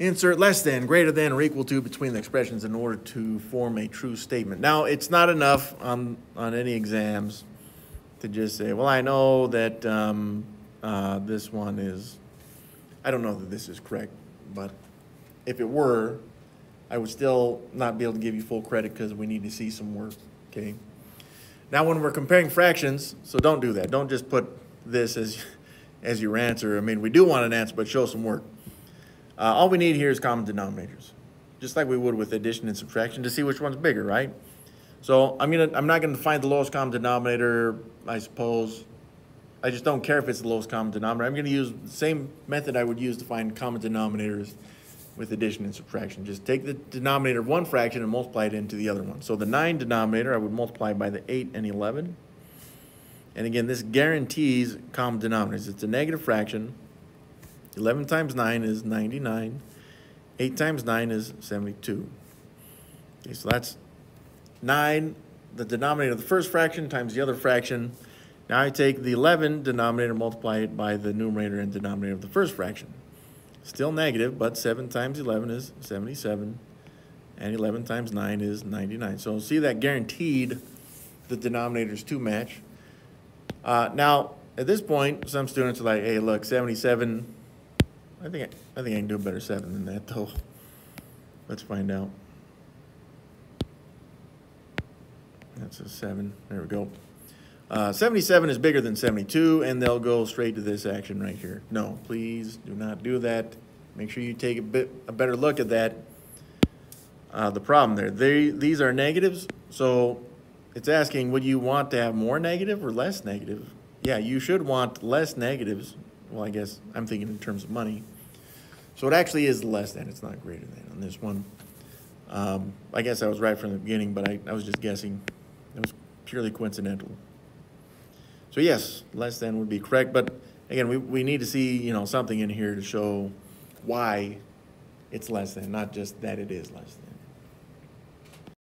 Insert less than, greater than, or equal to between the expressions in order to form a true statement. Now, it's not enough on, on any exams to just say, well, I know that um, uh, this one is, I don't know that this is correct, but if it were, I would still not be able to give you full credit because we need to see some work, okay? Now, when we're comparing fractions, so don't do that. Don't just put this as, as your answer. I mean, we do want an answer, but show some work. Uh, all we need here is common denominators, just like we would with addition and subtraction to see which one's bigger, right? So I'm gonna, I'm not gonna find the lowest common denominator, I suppose. I just don't care if it's the lowest common denominator. I'm gonna use the same method I would use to find common denominators with addition and subtraction. Just take the denominator of one fraction and multiply it into the other one. So the nine denominator, I would multiply by the eight and eleven. And again, this guarantees common denominators. It's a negative fraction. 11 times 9 is 99. 8 times 9 is 72. Okay, so that's 9, the denominator of the first fraction times the other fraction. Now I take the 11 denominator, multiply it by the numerator and denominator of the first fraction. Still negative, but 7 times 11 is 77, and 11 times 9 is 99. So see that guaranteed the denominators to match. Uh, now, at this point, some students are like, hey, look, 77 I think I, I think I can do a better seven than that though. Let's find out. That's a seven. There we go. Uh, 77 is bigger than 72, and they'll go straight to this action right here. No, please do not do that. Make sure you take a bit a better look at that. Uh, the problem there, they these are negatives, so it's asking, would you want to have more negative or less negative? Yeah, you should want less negatives well, I guess I'm thinking in terms of money. So it actually is less than, it's not greater than on this one. Um, I guess I was right from the beginning, but I, I was just guessing. It was purely coincidental. So yes, less than would be correct, but again, we, we need to see, you know, something in here to show why it's less than, not just that it is less than.